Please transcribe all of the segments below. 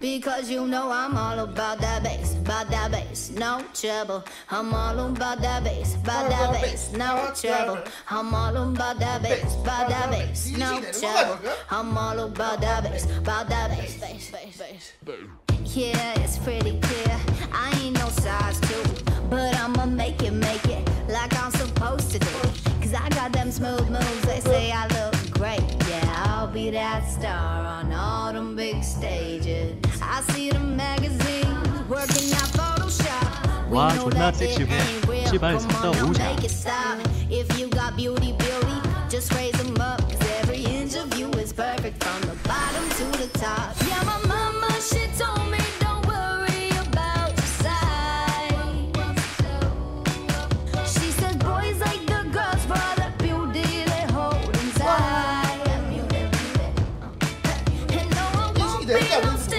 Because you know I'm all about that bass, about that bass, no trouble. I'm all about that bass, about that bass, no trouble. I'm all about that bass, about that bass, no trouble. I'm all about that bass, about that bass, bass, bass, bass. Yeah, it's pretty clear. I ain't no size two, but I'ma make it, make it like I'm supposed to do. Cause I got them smooth moves, they say I look great be that star on all them big stages. I see the magazine working out Photoshop. 哇，纯的这期片，基本上到五强。If you got beauty, beauty, just raise them up, cause every inch of you is perfect from the bottom to the top.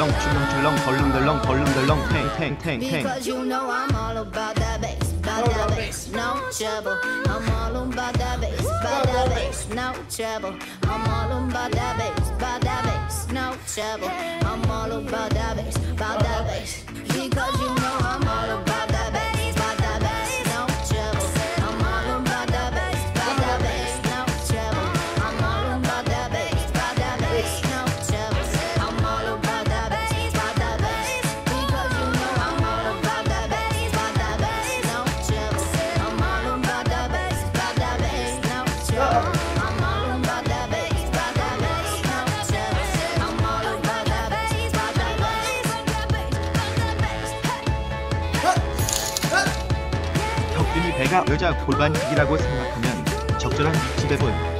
move 출렁출렁 출렁출렁 벌렁덜렁 벌렁덜렁 탱탱탱탱 Because you know I'm all about that bass, about that bass, no trouble. I'm all about that bass, about that bass, no trouble. I'm all about that bass, about that bass, no trouble. I'm all about that bass, about 배가 여자 골반킥이라고 생각하면 적절한 위치 배분